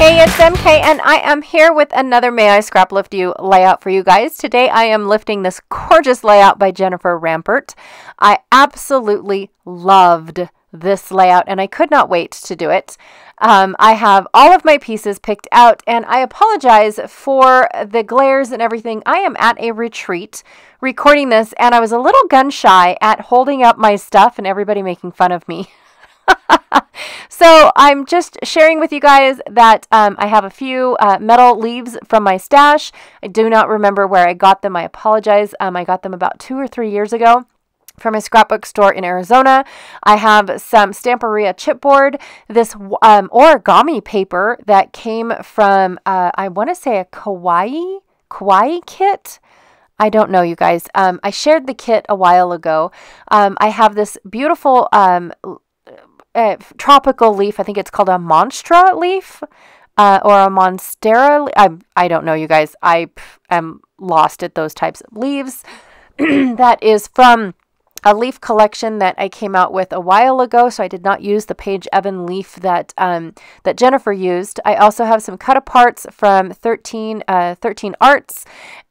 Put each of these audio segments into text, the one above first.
Hey, it's MK, and I am here with another May I Scrap Lift You layout for you guys. Today I am lifting this gorgeous layout by Jennifer Rambert. I absolutely loved this layout, and I could not wait to do it. Um, I have all of my pieces picked out, and I apologize for the glares and everything. I am at a retreat recording this, and I was a little gun shy at holding up my stuff and everybody making fun of me. so I'm just sharing with you guys that um, I have a few uh, metal leaves from my stash. I do not remember where I got them. I apologize. Um, I got them about two or three years ago from a scrapbook store in Arizona. I have some Stamperia chipboard, this um, origami paper that came from, uh, I want to say a Kauai, Kauai kit. I don't know, you guys. Um, I shared the kit a while ago. Um, I have this beautiful um, uh, tropical leaf. I think it's called a monstra leaf uh, or a monstera. I, I don't know, you guys. I am lost at those types of leaves. that is from a leaf collection that I came out with a while ago, so I did not use the Paige Evan leaf that um, that Jennifer used. I also have some cut aparts from 13, uh, 13 Arts,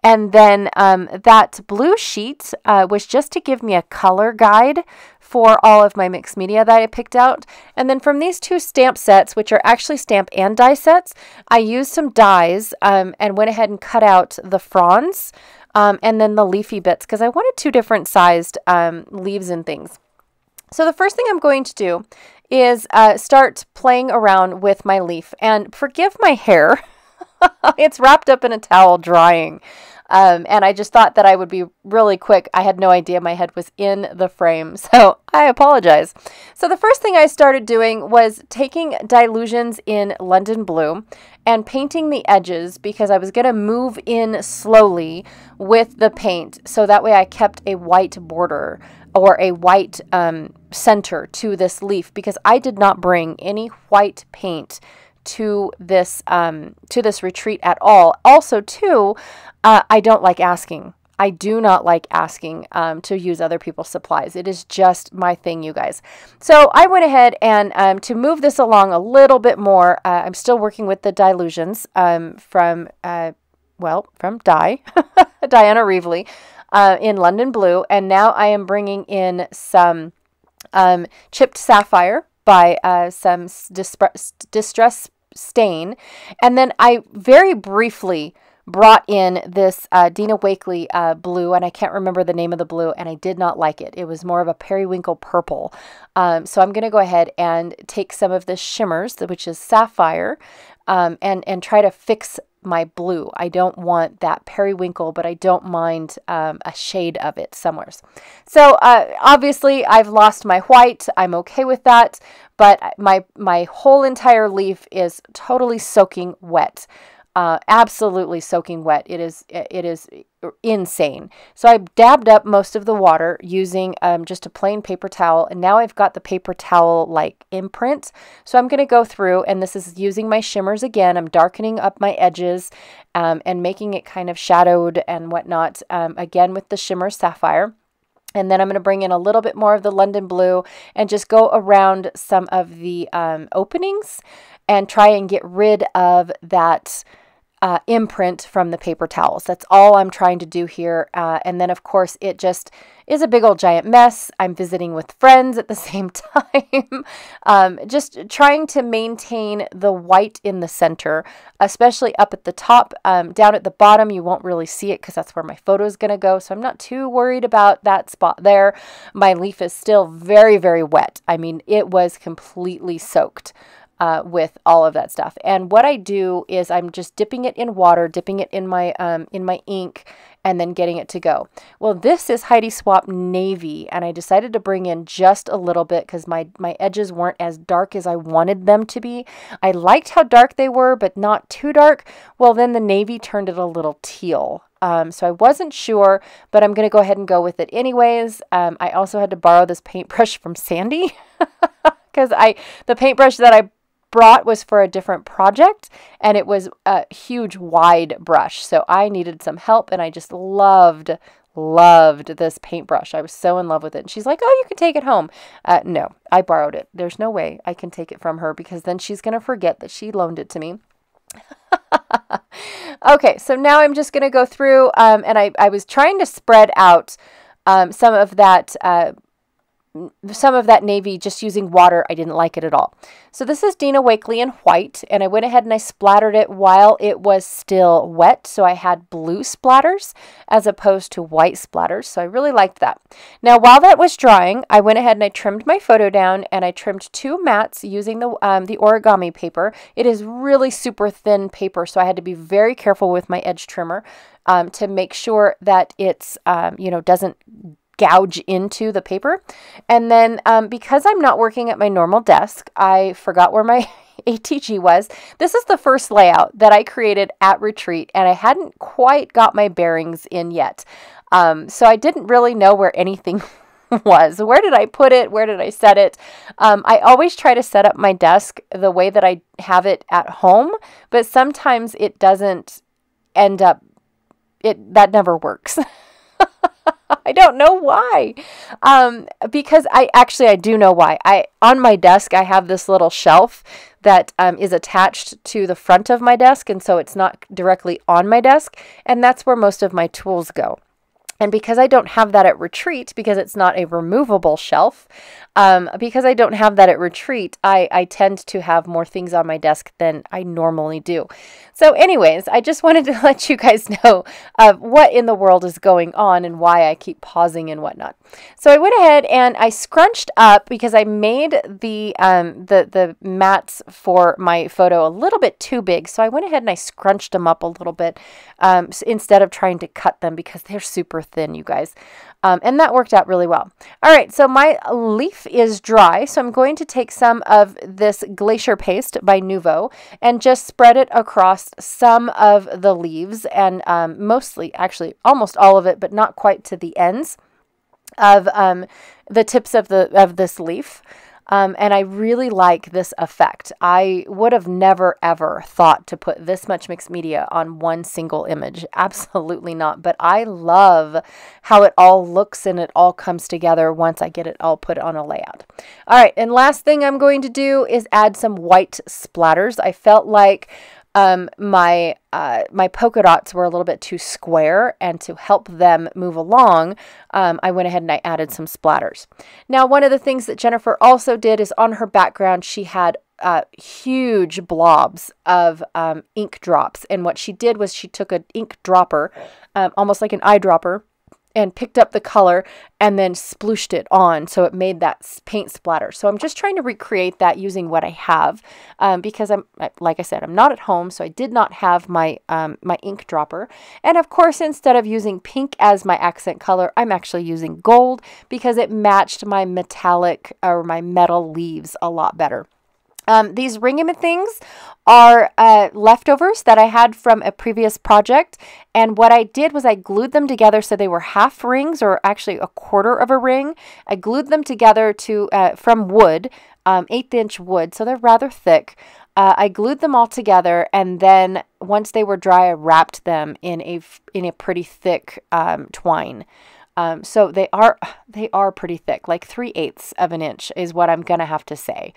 and then um, that blue sheet uh, was just to give me a color guide for all of my mixed media that I picked out. And then from these two stamp sets, which are actually stamp and die sets, I used some dies um, and went ahead and cut out the fronds um, and then the leafy bits because I wanted two different sized um, leaves and things. So the first thing I'm going to do is uh, start playing around with my leaf and forgive my hair. it's wrapped up in a towel drying. Um, and I just thought that I would be really quick. I had no idea my head was in the frame, so I apologize. So the first thing I started doing was taking Dylusions in London Blue and painting the edges because I was going to move in slowly with the paint so that way I kept a white border or a white um, center to this leaf because I did not bring any white paint to this um, to this retreat at all. Also, too, uh, I don't like asking. I do not like asking um, to use other people's supplies. It is just my thing, you guys. So I went ahead and um, to move this along a little bit more, uh, I'm still working with the Dylusions um, from, uh, well, from Dye, Dyan Reaveley uh, in London Blue. And now I am bringing in some um, chipped sapphire by uh, some distress stain. And then I very briefly brought in this uh, Dina Wakley uh, blue, and I can't remember the name of the blue, and I did not like it. It was more of a periwinkle purple. Um, so I'm going to go ahead and take some of the shimmers, which is sapphire, um, and, and try to fix my blue. I don't want that periwinkle, but I don't mind um, a shade of it somewhere. So uh, obviously I've lost my white. I'm okay with that, but my, my whole entire leaf is totally soaking wet. Uh, absolutely soaking wet. It is it is insane. So I dabbed up most of the water using um, just a plain paper towel, and now I've got the paper towel like imprint. So I'm going to go through, and this is using my shimmers again. I'm darkening up my edges um, and making it kind of shadowed and whatnot. Um, again with the shimmer sapphire. And then I'm going to bring in a little bit more of the London blue and just go around some of the um, openings and try and get rid of that uh, imprint from the paper towels. That's all I'm trying to do here. Uh, and then, of course, it just is a big old giant mess. I'm visiting with friends at the same time. um, just trying to maintain the white in the center, especially up at the top. Um, down at the bottom, you won't really see it because that's where my photo is going to go. So I'm not too worried about that spot there. My leaf is still very, very wet. I mean, it was completely soaked uh, with all of that stuff. And what I do is I'm just dipping it in water, dipping it in my um, in my ink, and then getting it to go. Well, this is Heidi Swapp Navy, and I decided to bring in just a little bit because my, my edges weren't as dark as I wanted them to be. I liked how dark they were, but not too dark. Well, then the navy turned it a little teal. Um, so I wasn't sure, but I'm going to go ahead and go with it anyways. Um, I also had to borrow this paintbrush from Sandy because I the paintbrush that I brought was for a different project and it was a huge wide brush. So I needed some help and I just loved loved this paintbrush. I was so in love with it. And she's like, "Oh, you can take it home." Uh, no, I borrowed it. There's no way I can take it from her because then she's going to forget that she loaned it to me. okay, so now I'm just going to go through, um, and I, I was trying to spread out um, some of that uh, some of that navy just using water. I didn't like it at all. So this is Dina Wakley in white, and I went ahead and I splattered it while it was still wet. So I had blue splatters as opposed to white splatters. So I really liked that. Now, while that was drying, I went ahead and I trimmed my photo down and I trimmed two mats using the, um, the origami paper. It is really super thin paper, so I had to be very careful with my edge trimmer um, to make sure that it's, um, you know, doesn't gouge into the paper. And then um, because I'm not working at my normal desk, I forgot where my ATG was. This is the first layout that I created at retreat, and I hadn't quite got my bearings in yet. Um, so I didn't really know where anything was. Where did I put it? Where did I set it? Um, I always try to set up my desk the way that I have it at home, but sometimes it doesn't end up, it that never works. I don't know why. Um, because I actually I do know why. I on my desk I have this little shelf that um, is attached to the front of my desk, and so it's not directly on my desk, and that's where most of my tools go. And because I don't have that at retreat, because it's not a removable shelf, um, because I don't have that at retreat, I, I tend to have more things on my desk than I normally do. So, anyways, I just wanted to let you guys know what in the world is going on and why I keep pausing and whatnot. So I went ahead and I scrunched up because I made the um, the the mats for my photo a little bit too big. So I went ahead and I scrunched them up a little bit um, instead of trying to cut them because they're super thin, you guys. Um, and that worked out really well. All right, so my leaf is dry, so I'm going to take some of this Glacier Paste by Nuvo and just spread it across some of the leaves and um, mostly, actually, almost all of it, but not quite to the ends of um, the tips of the of this leaf. Um, and I really like this effect. I would have never ever thought to put this much mixed media on one single image. Absolutely not. But I love how it all looks and it all comes together once I get it all put on a layout. All right, and last thing I'm going to do is add some white splatters. I felt like um, my uh, my polka dots were a little bit too square, and to help them move along, um, I went ahead and I added some splatters. Now, one of the things that Jennifer also did is on her background, she had uh, huge blobs of um, ink drops, and what she did was she took an ink dropper, um, almost like an eyedropper, and picked up the color and then splooshed it on so it made that paint splatter. So I'm just trying to recreate that using what I have um, because I'm like I said I'm not at home so I did not have my um, my ink dropper and of course instead of using pink as my accent color I'm actually using gold because it matched my metallic or my metal leaves a lot better. Um, these ringing things are uh, leftovers that I had from a previous project. And what I did was I glued them together so they were half rings or actually a quarter of a ring. I glued them together to uh, from wood, um, eighth inch wood, so they're rather thick. Uh, I glued them all together, and then once they were dry, I wrapped them in a in a pretty thick um, twine. Um, so they are they are pretty thick, like three eighths of an inch is what I'm gonna have to say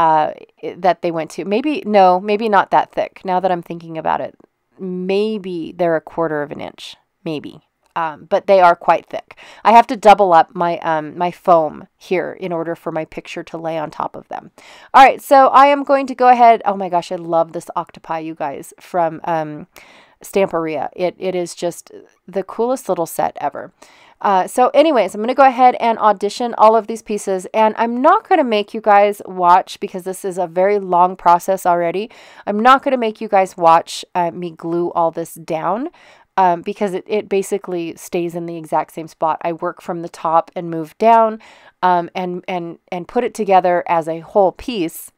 uh, that they went to. Maybe, no, maybe not that thick. Now that I'm thinking about it, maybe they're a quarter of an inch. Maybe. Um, but they are quite thick. I have to double up my um, my foam here in order for my picture to lay on top of them. All right, so I am going to go ahead. Oh my gosh, I love this octopi, you guys, from um. It, it is just the coolest little set ever. Uh, so anyways, I'm going to go ahead and audition all of these pieces and I'm not going to make you guys watch because this is a very long process already. I'm not going to make you guys watch uh, me glue all this down um, because it, it basically stays in the exact same spot. I work from the top and move down um, and, and, and put it together as a whole piece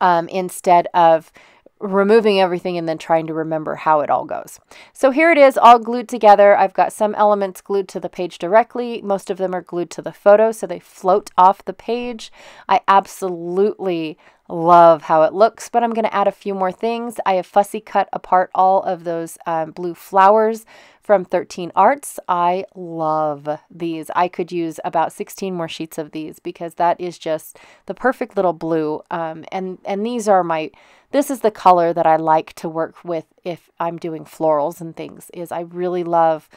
um, instead of removing everything and then trying to remember how it all goes. So here it is all glued together. I've got some elements glued to the page directly. Most of them are glued to the photo so they float off the page. I absolutely love how it looks, but I'm going to add a few more things. I have fussy cut apart all of those um, blue flowers from 13 Arts. I love these. I could use about 16 more sheets of these because that is just the perfect little blue. Um, and, and these are my, this is the color that I like to work with if I'm doing florals and things is I really love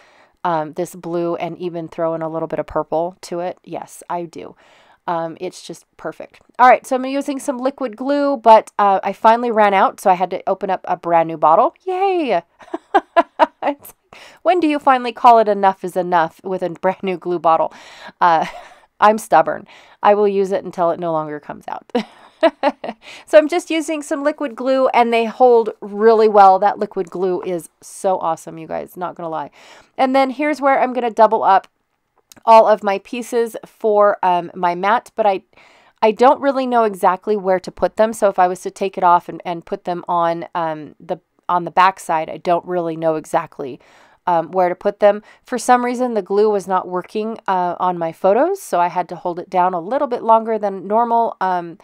um, this blue and even throw in a little bit of purple to it. Yes, I do. Um, it's just perfect. All right, so I'm using some liquid glue, but uh, I finally ran out, so I had to open up a brand new bottle. Yay! when do you finally call it enough is enough with a brand new glue bottle? Uh, I'm stubborn. I will use it until it no longer comes out. so I'm just using some liquid glue and they hold really well. That liquid glue is so awesome, you guys, not going to lie. And then here's where I'm going to double up all of my pieces for um, my mat, but I I don't really know exactly where to put them. So if I was to take it off and, and put them on um, the on the back side, I don't really know exactly um, where to put them. For some reason, the glue was not working uh, on my photos, so I had to hold it down a little bit longer than normal, um,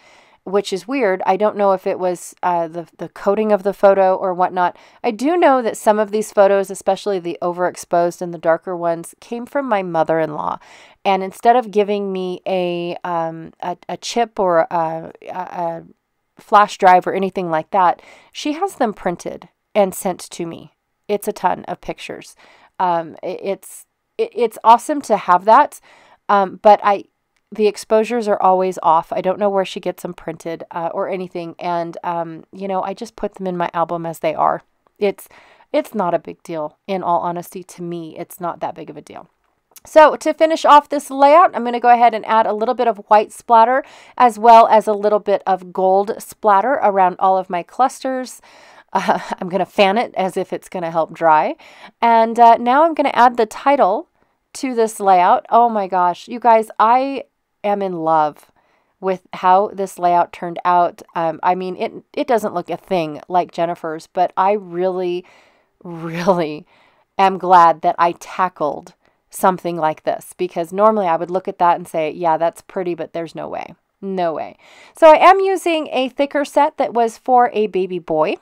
which is weird. I don't know if it was uh, the, the coating of the photo or whatnot. I do know that some of these photos, especially the overexposed and the darker ones, came from my mother-in-law. And instead of giving me a, um, a, a, chip or a, a flash drive or anything like that, she has them printed and sent to me. It's a ton of pictures. Um, it, it's it, it's awesome to have that, um, but I the exposures are always off. I don't know where she gets them printed uh, or anything, and um, you know I just put them in my album as they are. It's it's not a big deal. In all honesty, to me, it's not that big of a deal. So to finish off this layout, I'm going to go ahead and add a little bit of white splatter as well as a little bit of gold splatter around all of my clusters. Uh, I'm going to fan it as if it's going to help dry. And uh, now I'm going to add the title to this layout. Oh my gosh, you guys, I am in love with how this layout turned out. Um, I mean, it, it doesn't look a thing like Jennifer's, but I really, really am glad that I tackled something like this because normally I would look at that and say, yeah, that's pretty, but there's no way. No way. So I am using a thicker set that was for a baby boy.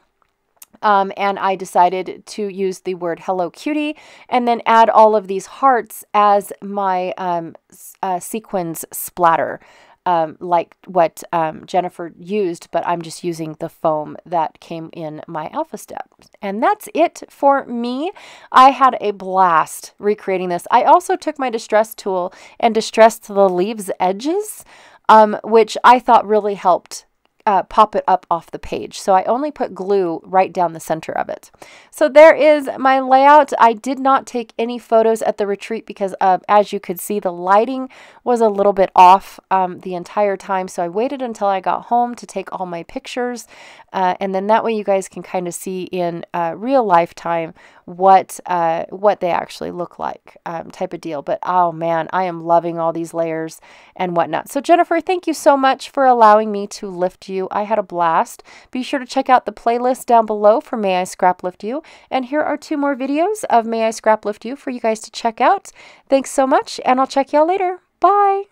Um, and I decided to use the word Hello Cutie and then add all of these hearts as my um, uh, sequins splatter. Um, like what um, Jennifer used, but I'm just using the foam that came in my alpha step. And that's it for me. I had a blast recreating this. I also took my distress tool and distressed the leaves edges, um, which I thought really helped uh, pop it up off the page. So I only put glue right down the center of it. So there is my layout. I did not take any photos at the retreat because uh, as you could see, the lighting was a little bit off um, the entire time. So I waited until I got home to take all my pictures. Uh, and then that way you guys can kind of see in uh, real lifetime what uh, what they actually look like um, type of deal. But oh man, I am loving all these layers and whatnot. So Jennifer, thank you so much for allowing me to lift you. I had a blast. Be sure to check out the playlist down below for May I Scrap Lift You. And here are two more videos of May I Scrap Lift You for you guys to check out. Thanks so much, and I'll check y'all later. Bye.